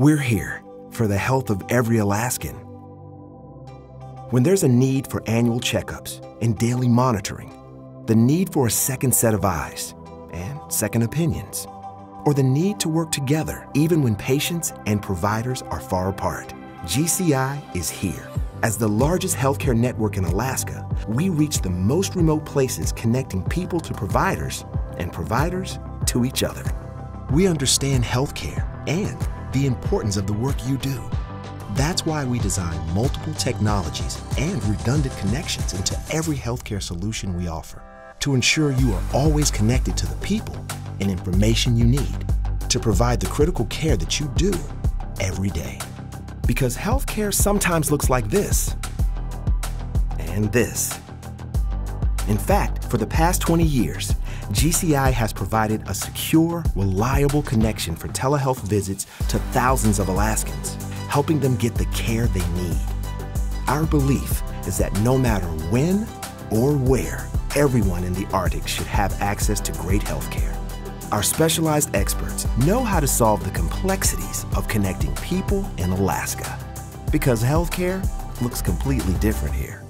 We're here for the health of every Alaskan. When there's a need for annual checkups and daily monitoring, the need for a second set of eyes and second opinions, or the need to work together even when patients and providers are far apart, GCI is here. As the largest healthcare network in Alaska, we reach the most remote places connecting people to providers and providers to each other. We understand healthcare and the importance of the work you do. That's why we design multiple technologies and redundant connections into every healthcare solution we offer to ensure you are always connected to the people and information you need to provide the critical care that you do every day. Because healthcare sometimes looks like this and this. In fact, for the past 20 years, GCI has provided a secure, reliable connection for telehealth visits to thousands of Alaskans, helping them get the care they need. Our belief is that no matter when or where, everyone in the Arctic should have access to great health care. Our specialized experts know how to solve the complexities of connecting people in Alaska. Because healthcare looks completely different here.